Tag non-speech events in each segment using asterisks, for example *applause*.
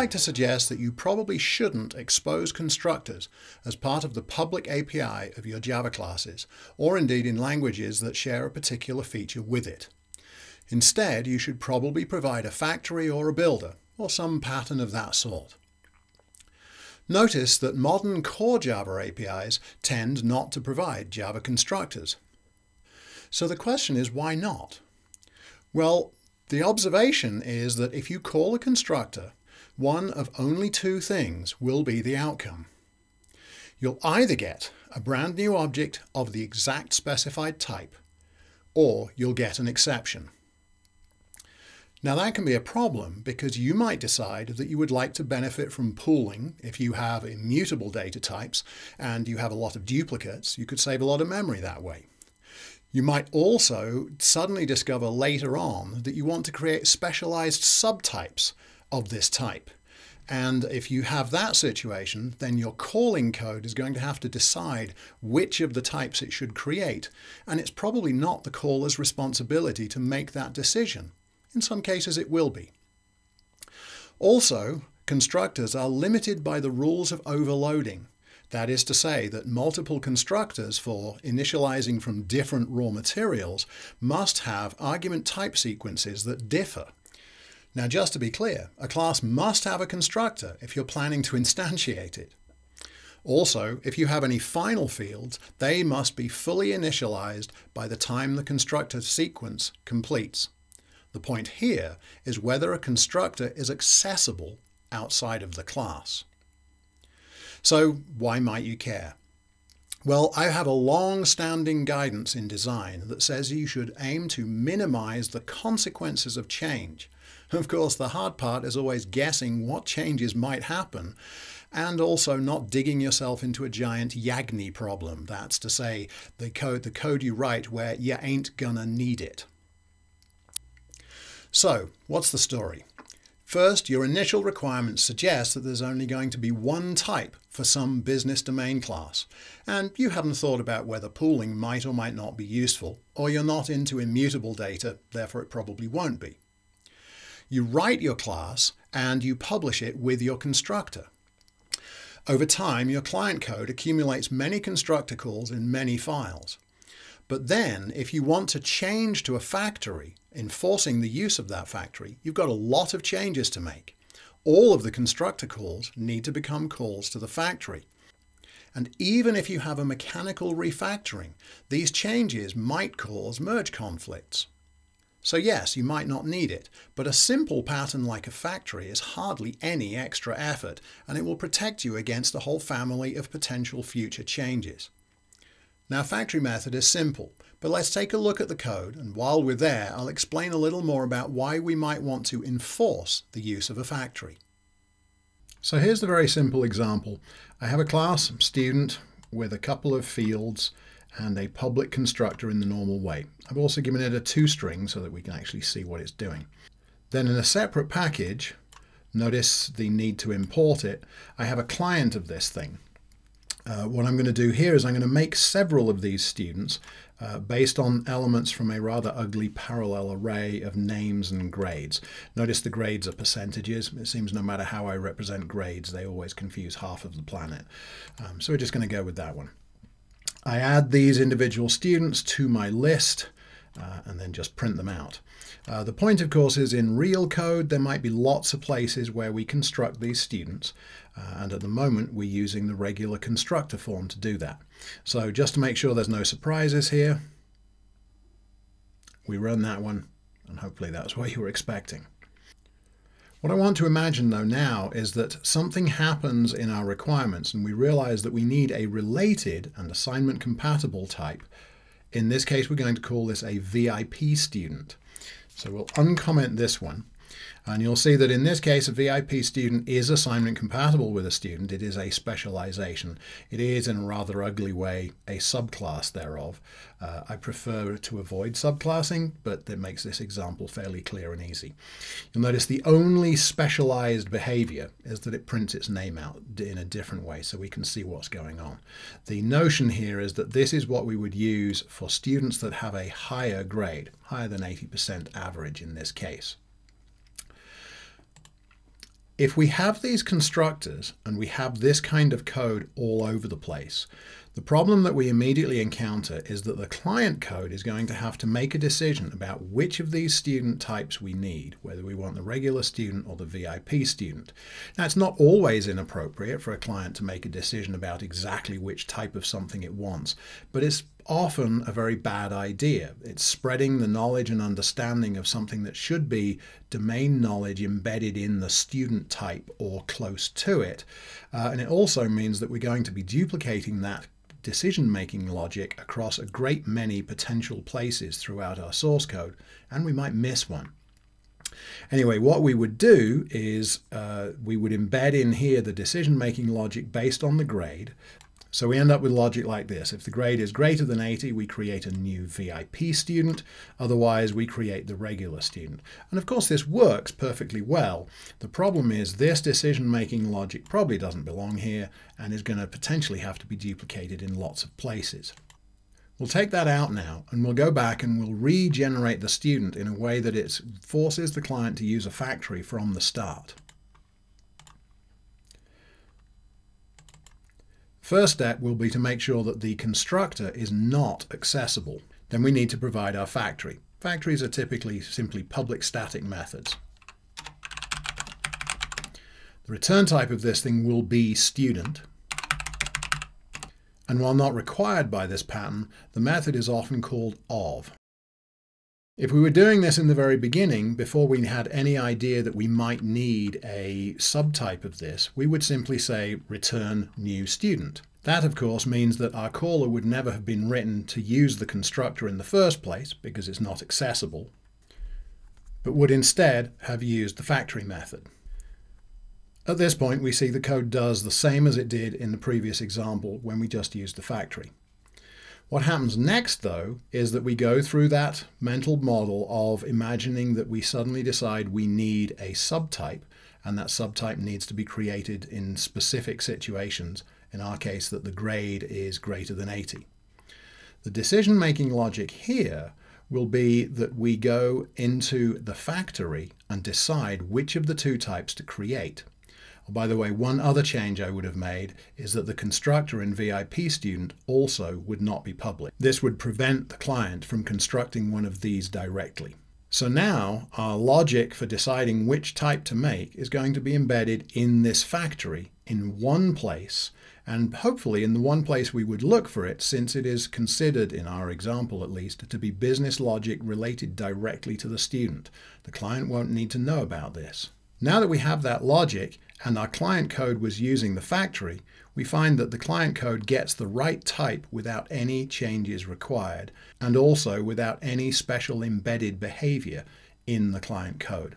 like to suggest that you probably shouldn't expose constructors as part of the public API of your Java classes, or indeed in languages that share a particular feature with it. Instead, you should probably provide a factory or a builder, or some pattern of that sort. Notice that modern core Java APIs tend not to provide Java constructors. So the question is, why not? Well, the observation is that if you call a constructor one of only two things will be the outcome. You'll either get a brand new object of the exact specified type, or you'll get an exception. Now that can be a problem because you might decide that you would like to benefit from pooling if you have immutable data types and you have a lot of duplicates, you could save a lot of memory that way. You might also suddenly discover later on that you want to create specialized subtypes of this type. And if you have that situation, then your calling code is going to have to decide which of the types it should create. And it's probably not the caller's responsibility to make that decision. In some cases, it will be. Also, constructors are limited by the rules of overloading. That is to say that multiple constructors for initializing from different raw materials must have argument type sequences that differ. Now just to be clear, a class must have a constructor if you're planning to instantiate it. Also, if you have any final fields, they must be fully initialized by the time the constructor sequence completes. The point here is whether a constructor is accessible outside of the class. So why might you care? Well, I have a long-standing guidance in design that says you should aim to minimize the consequences of change *laughs* Of course, the hard part is always guessing what changes might happen and also not digging yourself into a giant Yagni problem. That's to say, the code, the code you write where you ain't gonna need it. So, what's the story? First, your initial requirements suggest that there's only going to be one type for some business domain class, and you haven't thought about whether pooling might or might not be useful, or you're not into immutable data, therefore it probably won't be. You write your class and you publish it with your constructor. Over time, your client code accumulates many constructor calls in many files. But then, if you want to change to a factory, enforcing the use of that factory, you've got a lot of changes to make. All of the constructor calls need to become calls to the factory. And even if you have a mechanical refactoring, these changes might cause merge conflicts. So yes, you might not need it, but a simple pattern like a factory is hardly any extra effort, and it will protect you against a whole family of potential future changes. Now factory method is simple, but let's take a look at the code, and while we're there, I'll explain a little more about why we might want to enforce the use of a factory. So here's the very simple example. I have a class, student, with a couple of fields, and a public constructor in the normal way. I've also given it a toString so that we can actually see what it's doing. Then in a separate package, notice the need to import it, I have a client of this thing. Uh, what I'm going to do here is I'm going to make several of these students uh, based on elements from a rather ugly parallel array of names and grades. Notice the grades are percentages. It seems no matter how I represent grades, they always confuse half of the planet. Um, so we're just going to go with that one. I add these individual students to my list uh, and then just print them out. Uh, the point, of course, is in real code, there might be lots of places where we construct these students. Uh, and at the moment, we're using the regular constructor form to do that. So just to make sure there's no surprises here, we run that one, and hopefully that's what *laughs* you were expecting. What I want to imagine though now is that something happens in our requirements and we realize that we need a related and assignment compatible type. In this case, we're going to call this a VIP student. So we'll uncomment this one. And you'll see that in this case, a VIP student is assignment compatible with a student. It is a specialization. It is, in a rather ugly way, a subclass thereof. Uh, I prefer to avoid subclassing, but that makes this example fairly clear and easy. You'll notice the only specialized behavior is that it prints its name out in a different way so we can see what's going on. The notion here is that this is what we would use for students that have a higher grade, higher than 80% average in this case. If we have these constructors and we have this kind of code all over the place, the problem that we immediately encounter is that the client code is going to have to make a decision about which of these student types we need, whether we want the regular student or the VIP student. Now, it's not always inappropriate for a client to make a decision about exactly which type of something it wants, but it's often a very bad idea. It's spreading the knowledge and understanding of something that should be domain knowledge embedded in the student type or close to it. Uh, and it also means that we're going to be duplicating that decision-making logic across a great many potential places throughout our source code, and we might miss one. Anyway, what we would do is uh, we would embed in here the decision-making logic based on the grade. So we end up with logic like this. If the grade is greater than 80, we create a new VIP student. Otherwise, we create the regular student. And of course, this works perfectly well. The problem is this decision-making logic probably doesn't belong here and is going to potentially have to be duplicated in lots of places. We'll take that out now and we'll go back and we'll regenerate the student in a way that it forces the client to use a factory from the start. First step will be to make sure that the constructor is not accessible. Then we need to provide our factory. Factories are typically simply public static methods. The return type of this thing will be student. And while not required by this pattern, the method is often called of. If we were doing this in the very beginning, before we had any idea that we might need a subtype of this, we would simply say return new student. That, of course, means that our caller would never have been written to use the constructor in the first place because it's not accessible, but would instead have used the factory method. At this point, we see the code does the same as it did in the previous example when we just used the factory. What happens next, though, is that we go through that mental model of imagining that we suddenly decide we need a subtype, and that subtype needs to be created in specific situations, in our case that the grade is greater than 80. The decision-making logic here will be that we go into the factory and decide which of the two types to create. By the way, one other change I would have made is that the constructor in VIP student also would not be public. This would prevent the client from constructing one of these directly. So now our logic for deciding which type to make is going to be embedded in this factory in one place and hopefully in the one place we would look for it since it is considered, in our example at least, to be business logic related directly to the student. The client won't need to know about this. Now that we have that logic, and our client code was using the factory, we find that the client code gets the right type without any changes required, and also without any special embedded behavior in the client code.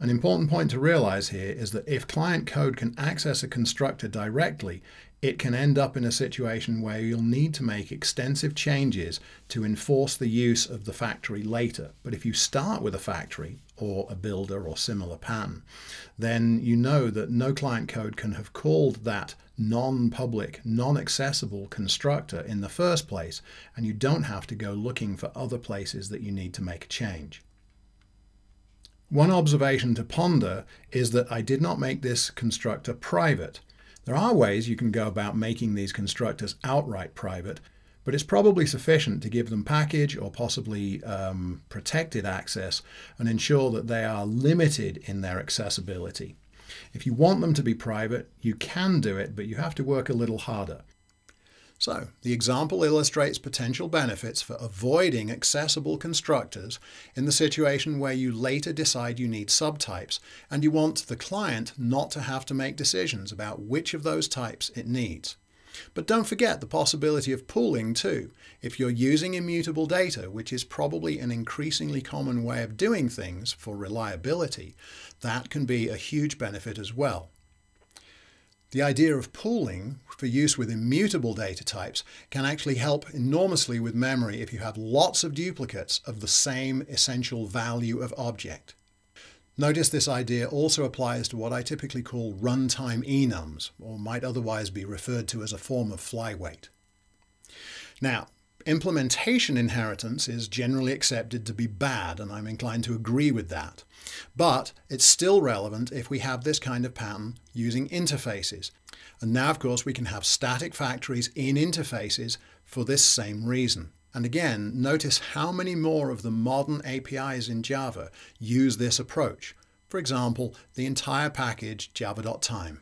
An important point to realize here is that if client code can access a constructor directly, it can end up in a situation where you'll need to make extensive changes to enforce the use of the factory later. But if you start with a factory or a builder or similar pattern, then you know that no client code can have called that non-public, non-accessible constructor in the first place, and you don't have to go looking for other places that you need to make a change. One observation to ponder is that I did not make this constructor private. There are ways you can go about making these constructors outright private, but it's probably sufficient to give them package or possibly um, protected access and ensure that they are limited in their accessibility. If you want them to be private, you can do it, but you have to work a little harder. So, the example illustrates potential benefits for avoiding accessible constructors in the situation where you later decide you need subtypes and you want the client not to have to make decisions about which of those types it needs. But don't forget the possibility of pooling too. If you're using immutable data, which is probably an increasingly common way of doing things for reliability, that can be a huge benefit as well. The idea of pooling for use with immutable data types can actually help enormously with memory if you have lots of duplicates of the same essential value of object. Notice this idea also applies to what I typically call runtime enums, or might otherwise be referred to as a form of flyweight. Now, implementation inheritance is generally accepted to be bad, and I'm inclined to agree with that. But it's still relevant if we have this kind of pattern using interfaces. And now, of course, we can have static factories in interfaces for this same reason. And again, notice how many more of the modern APIs in Java use this approach. For example, the entire package java.time.